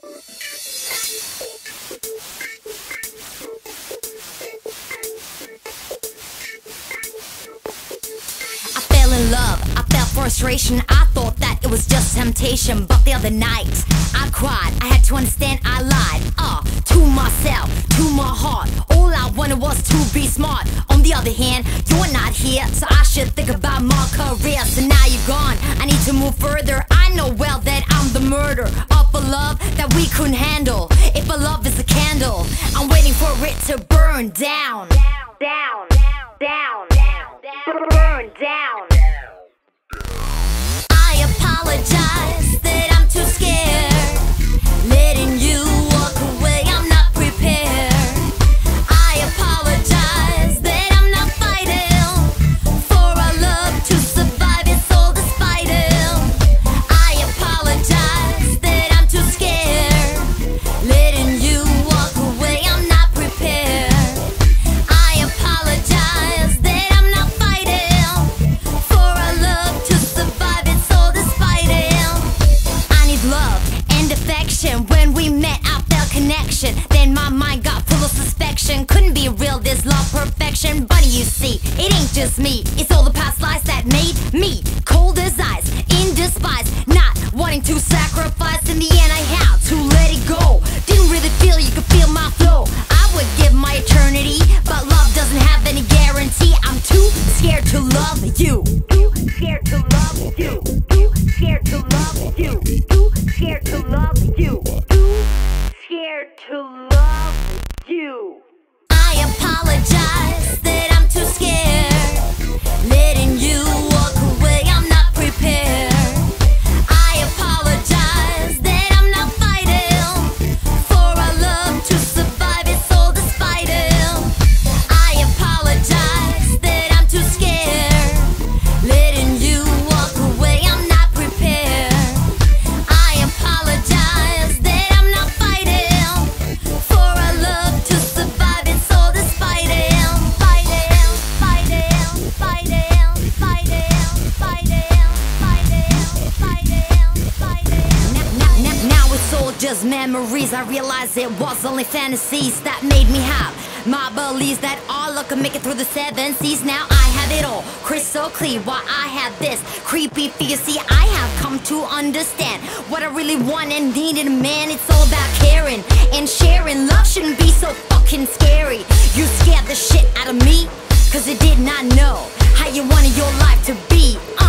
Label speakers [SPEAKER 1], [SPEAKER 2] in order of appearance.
[SPEAKER 1] I fell in love, I felt frustration. I thought that it was just temptation. But the other night, I cried. I had to understand I lied. Ah, to myself, to my heart. All I wanted was to be smart. On the other hand, you're not here, so I should think about my career. So now you're gone, I need to move further. Couldn't handle. If a love is a candle, I'm waiting for it to burn down. Down, down, down, burn down. This love perfection. But you see, it ain't just me. It's all the past lies that made me cold as ice, in despise, not wanting to sacrifice. In the end, I had to let it go. Didn't really feel you could feel my flow. I would give my eternity, but love doesn't have any guarantee. I'm too scared to love you. Too scared to love you. Too scared to love you. Too scared to love you. Too scared to love you. Memories. I realize it was only fantasies that made me have my beliefs that all luck could make it through the seven seas. Now I have it all crystal clear. Why I have this creepy fear. See, I have come to understand what I really want and need in a man. It's all about caring and sharing. Love shouldn't be so fucking scary. You scared the shit out of me, cause I did not know how you wanted your life to be. Uh.